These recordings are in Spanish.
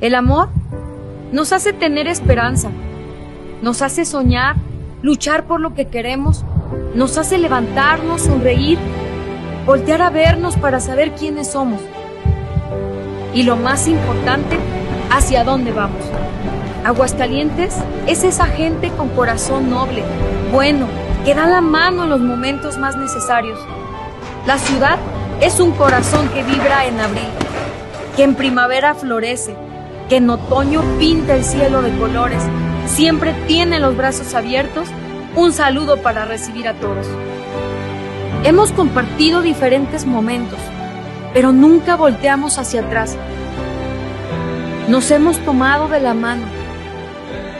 El amor nos hace tener esperanza, nos hace soñar, luchar por lo que queremos, nos hace levantarnos, sonreír, voltear a vernos para saber quiénes somos. Y lo más importante, hacia dónde vamos. Aguascalientes es esa gente con corazón noble, bueno, que da la mano en los momentos más necesarios. La ciudad es un corazón que vibra en abril, que en primavera florece, que en otoño pinta el cielo de colores, siempre tiene los brazos abiertos, un saludo para recibir a todos. Hemos compartido diferentes momentos, pero nunca volteamos hacia atrás. Nos hemos tomado de la mano,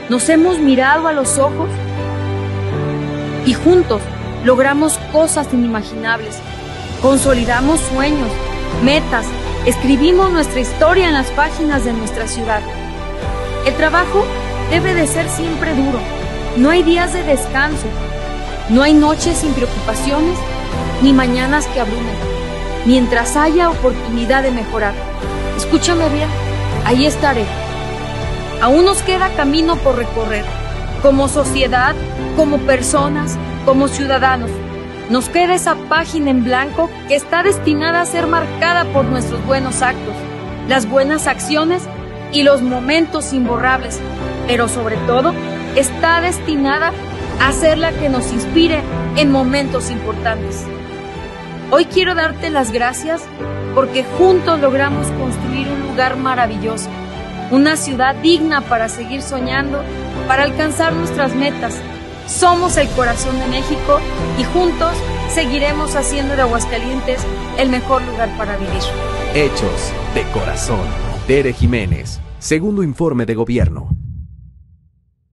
nos hemos mirado a los ojos. Y juntos logramos cosas inimaginables, consolidamos sueños, metas, escribimos nuestra historia en las páginas de nuestra ciudad. El trabajo debe de ser siempre duro, no hay días de descanso, no hay noches sin preocupaciones ni mañanas que abrumen, mientras haya oportunidad de mejorar. Escúchame bien, ahí estaré. Aún nos queda camino por recorrer, como sociedad, como personas, como ciudadanos. Nos queda esa página en blanco que está destinada a ser marcada por nuestros buenos actos, las buenas acciones y los momentos imborrables, pero sobre todo está destinada a ser la que nos inspire en momentos importantes. Hoy quiero darte las gracias porque juntos logramos construir un lugar maravilloso, una ciudad digna para seguir soñando, para alcanzar nuestras metas. Somos el corazón de México y juntos seguiremos haciendo de Aguascalientes el mejor lugar para vivir. Hechos de corazón. Tere Jiménez, segundo informe de gobierno.